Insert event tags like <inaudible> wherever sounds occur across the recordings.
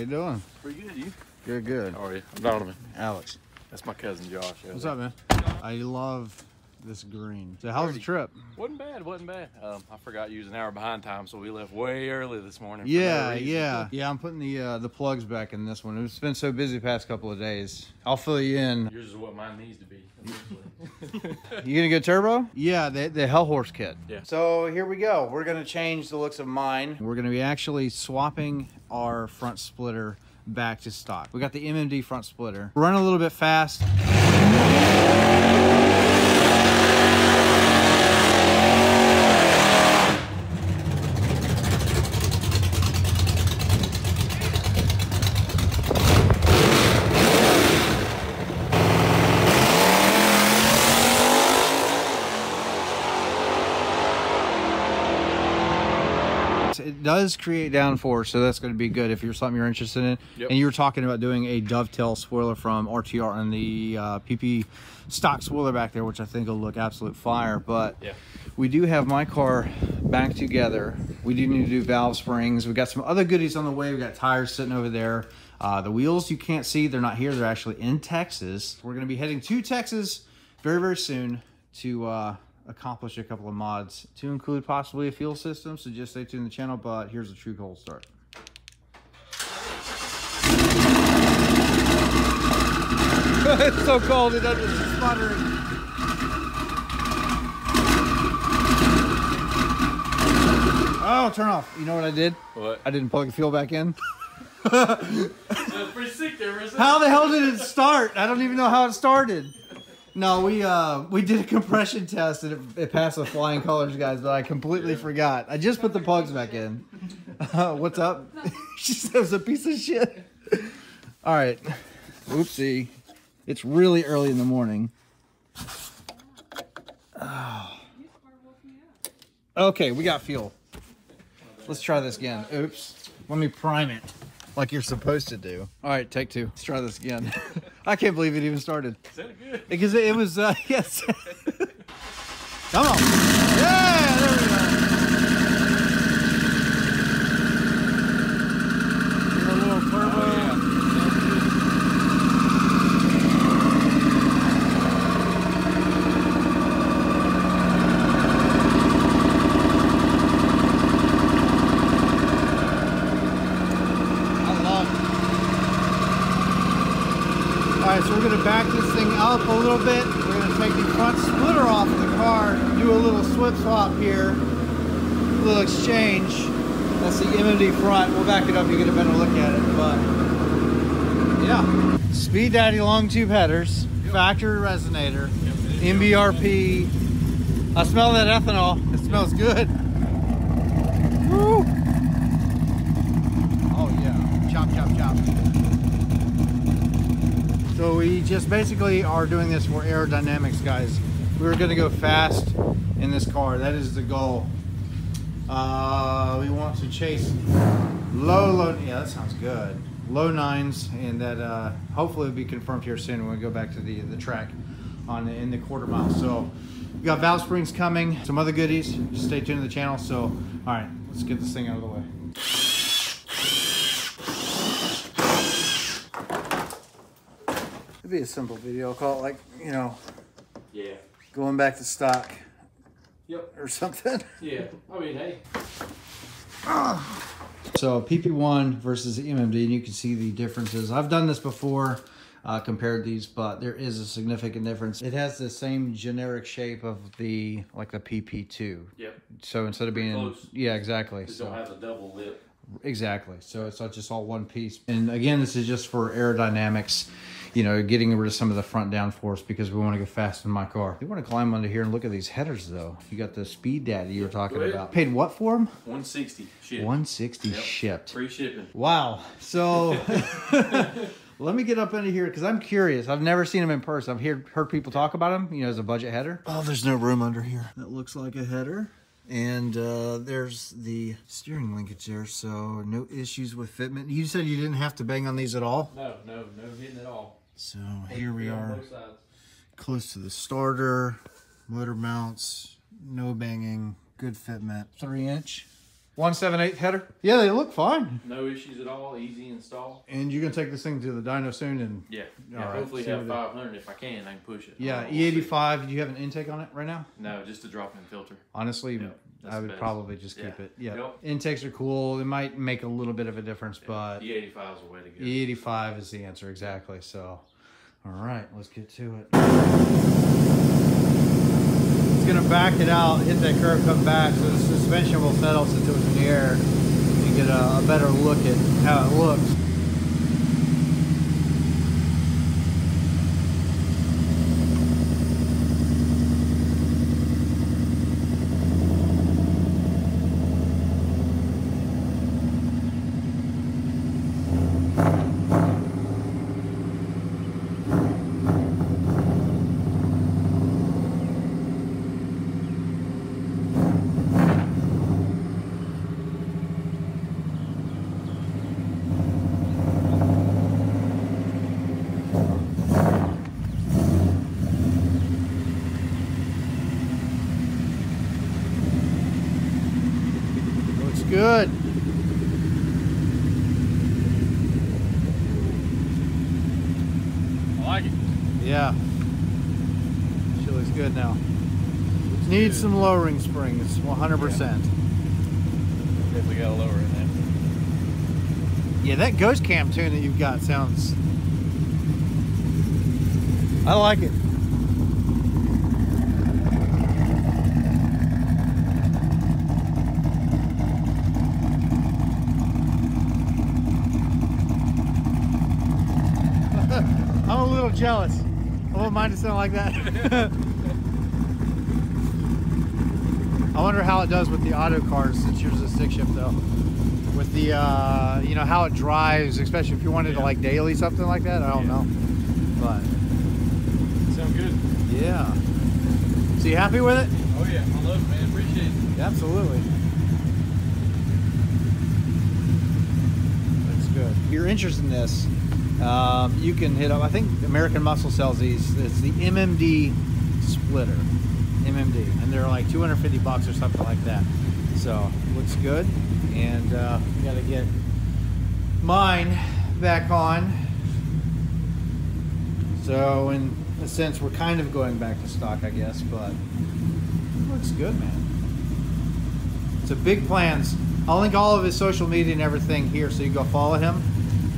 you doing? Pretty good, you? Good, good. How are you? I'm Donovan. Alex, That's my cousin Josh. what's up, man? I love this green. So how's the trip? Wasn't bad, wasn't bad. Um, I forgot you was an hour behind time, so we left way early this morning. Yeah, yeah, yeah. I'm putting the uh, the plugs back in this one. It's been so busy the past couple of days. I'll fill you in. Yours is what mine needs to be. <laughs> You gonna get turbo? Yeah, the the Hellhorse kit. Yeah. So here we go. We're gonna change the looks of mine. We're gonna be actually swapping our front splitter back to stock. We got the MMD front splitter. Run a little bit fast. It does create downforce, so that's going to be good if you're something you're interested in. Yep. And you were talking about doing a dovetail spoiler from RTR and the uh, PP stock spoiler back there, which I think will look absolute fire. But Yeah. we do have my car back together. We do need to do valve springs. We got some other goodies on the way. We got tires sitting over there. Uh, the wheels you can't see; they're not here. They're actually in Texas. We're going to be heading to Texas very, very soon to uh, accomplish a couple of mods to include possibly a fuel system. So just stay tuned to the channel. But here's a true cold start. <laughs> it's so cold. It doesn't it's sputtering. Oh, turn off. You know what I did? what? I didn't plug the fuel back in. <laughs> That's pretty sick there, isn't How the hell did it start? I don't even know how it started. No, we uh we did a compression test and it, it passed with flying colors, guys. But I completely forgot. I just put the plugs back in. Uh, what's up? <laughs> she said it was a piece of shit. All right. Oopsie. It's really early in the morning. Oh. Okay, we got fuel. Let's try this again. Oops. Let me prime it like you're supposed to do. All right, take two. Let's try this again. <laughs> I can't believe it even started. Because it was, uh, <laughs> yes. <laughs> Come on. Yeah, there we go. Give it a little turbo. Oh, I love it. All right, we're gonna back this thing up a little bit. We're gonna take the front splitter off of the car, do a little swip swap here, a little exchange. That's the MMD front. We'll back it up, you get a better look at it, but yeah. Speed Daddy long tube headers, factory resonator, MBRP. I smell that ethanol. It smells good. Woo! Oh yeah, chop, chop, chop. So we just basically are doing this for aerodynamics, guys. We're gonna go fast in this car. That is the goal. Uh, we want to chase low, low. Yeah, that sounds good. Low nines, and that uh, hopefully will be confirmed here soon when we go back to the the track on the, in the quarter mile. So we got valve springs coming, some other goodies. Just stay tuned to the channel. So all right, let's get this thing out of the way. It'd be a simple video. I'll call it like, you know, Yeah. going back to stock Yep. or something. Yeah. I mean, hey. So PP1 versus the MMD, and you can see the differences. I've done this before, uh, compared these, but there is a significant difference. It has the same generic shape of the, like the PP2. Yep. So instead of being, close. yeah, exactly. So- don't have the double lip. Exactly. So it's not just all one piece. And again, this is just for aerodynamics, you know, getting rid of some of the front downforce because we want to go fast in my car. You want to climb under here and look at these headers though. You got the speed daddy you were talking about. Paid what for them? 160. Shit. 160 Yep. shipped. Free shipping. Wow. So <laughs> <laughs> let me get up into here because I'm curious. I've never seen them in person. I've heard, heard people talk about them, you know, as a budget header. Oh, there's no room under here. That looks like a header. And uh, there's the steering linkage there, so no issues with fitment. You said you didn't have to bang on these at all. No, no, no hitting at all. So here we are, close to the starter, motor mounts, no banging, good fitment. Three inch 178 header. Yeah, they look fine. No issues at all. Easy install. And you're gonna take this thing to the dyno soon and Yeah. Yeah right, hopefully see have what 500 if I can. I can push it. yeah, Uh, we'll see. E85. Do you have an intake on it right now? No, just a drop-in filter. Honestly, Yeah, that's I would probably just keep Yeah. it. Yeah, Yep. intakes are cool. It might make a little bit of a difference, but E85 is the way to go. E85 is the answer exactly. So, all right, let's get to it. It's gonna back it out, hit that curve, come back, so the suspension will settle since it was in the air, and get a, a better look at how it. Looks good. I like it. Yeah. Looks good now. Needs some lowering springs, 100%. Definitely got a lower in there. Yeah, that ghost cam tune that you've got sounds. I like it. <laughs> I'm a little jealous. I wouldn't mind it sound like that. <laughs> I wonder how it does with the auto cars since yours is a stick shift though. With the, uh, you know, how it drives, especially if you wanted to like daily something like that. I don't Yeah. know. But Sound good. yeah. So you happy with it? Oh yeah, I love it, man. Appreciate it. Absolutely. That's good. If you're interested in this, um, you can hit up. I think American Muscle sells these. It's the MMD splitter, MMD, and they're like 250 bucks or something like that. So looks good, and uh, got to get mine back on. So in a sense, we're kind of going back to stock, I guess, but looks good, man. So big plans. I'll link all of his social media and everything here, so you go follow him.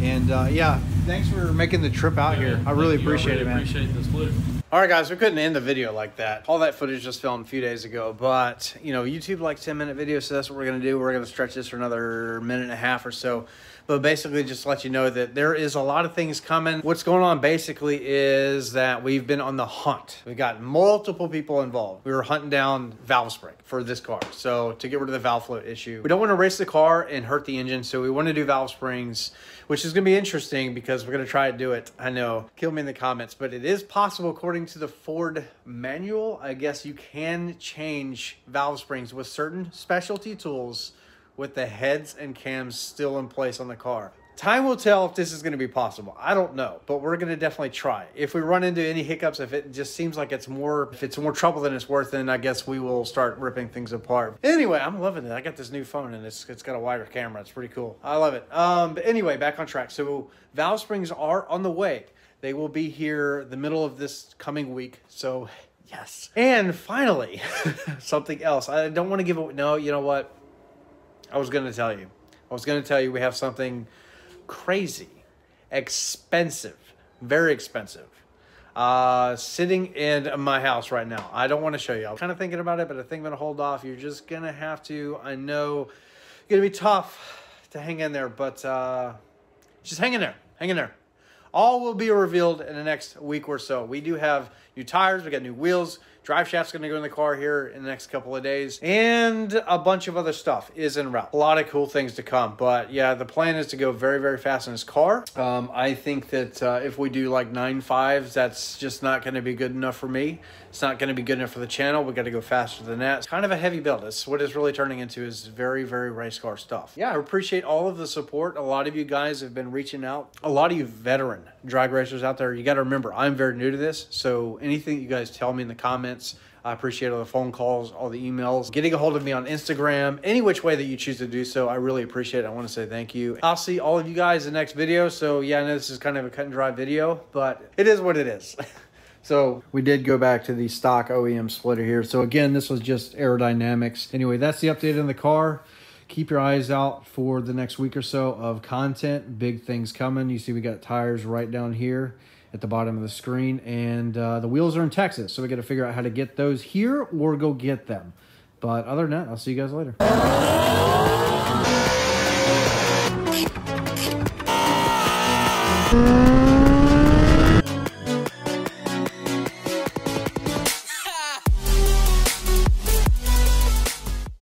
And uh, yeah, thanks for making the trip out here. I really appreciate it, man. Appreciate the split. All right, guys, we couldn't end the video like that. All that footage just filmed a few days ago, but you know, YouTube likes 10 minute videos, so that's what we're gonna do. We're gonna stretch this for another minute and a half or so. But basically, just let you know that there is a lot of things coming. What's going on basically is that we've been on the hunt. We've got multiple people involved. We were hunting down valve spring for this car. So to get rid of the valve float issue, we don't want to race the car and hurt the engine. So we want to do valve springs, which is going to be interesting because we're going to try to do it. I know, kill me in the comments, but it is possible according to the Ford manual. I guess you can change valve springs with certain specialty tools with the heads and cams still in place on the car. Time will tell if this is going to be possible. I don't know, but we're going to definitely try. If we run into any hiccups, if it just seems like it's more, if it's more trouble than it's worth, then I guess we will start ripping things apart. Anyway, I'm loving it. I got this new phone and it's it's got a wider camera. It's pretty cool. I love it. Um, but anyway, back on track. So valve springs are on the way. They will be here the middle of this coming week. So yes. And finally, <laughs> something else. I don't want to give it. No, you know what? I was going to tell you. I was going to tell you we have something crazy, expensive, very expensive, uh, sitting in my house right now. I don't want to show you. I'm kind of thinking about it, but I think I'm going to hold off. You're just going to have to, I know, it's going to be tough to hang in there, but uh, just hang in there. Hang in there. All will be revealed in the next week or so. We do have new tires, we got new wheels, drive shaft's gonna go in the car here in the next couple of days, and a bunch of other stuff is in route. A lot of cool things to come, but yeah, the plan is to go very, very fast in this car. Um, I think that uh, if we do like nine fives, that's just not gonna be good enough for me. It's not gonna be good enough for the channel. We gotta go faster than that. It's kind of a heavy build. It's what it's really turning into is very, very race car stuff. Yeah, I appreciate all of the support. A lot of you guys have been reaching out. A lot of you veteran drag racers out there, you got to remember, I'm very new to this. So anything you guys tell me in the comments, I appreciate all the phone calls, all the emails, getting a hold of me on Instagram, any which way that you choose to do so. I really appreciate it. I want to say thank you. I'll see all of you guys in the next video. So yeah, I know this is kind of a cut and dry video, but it is what it is. <laughs> So we did go back to the stock OEM splitter here. So again, this was just aerodynamics. Anyway, that's the update in the car. Keep your eyes out for the next week or so of content. Big things coming. You see we got tires right down here at the bottom of the screen. And uh, the wheels are in Texas. So we got to figure out how to get those here or go get them. But other than that, I'll see you guys later.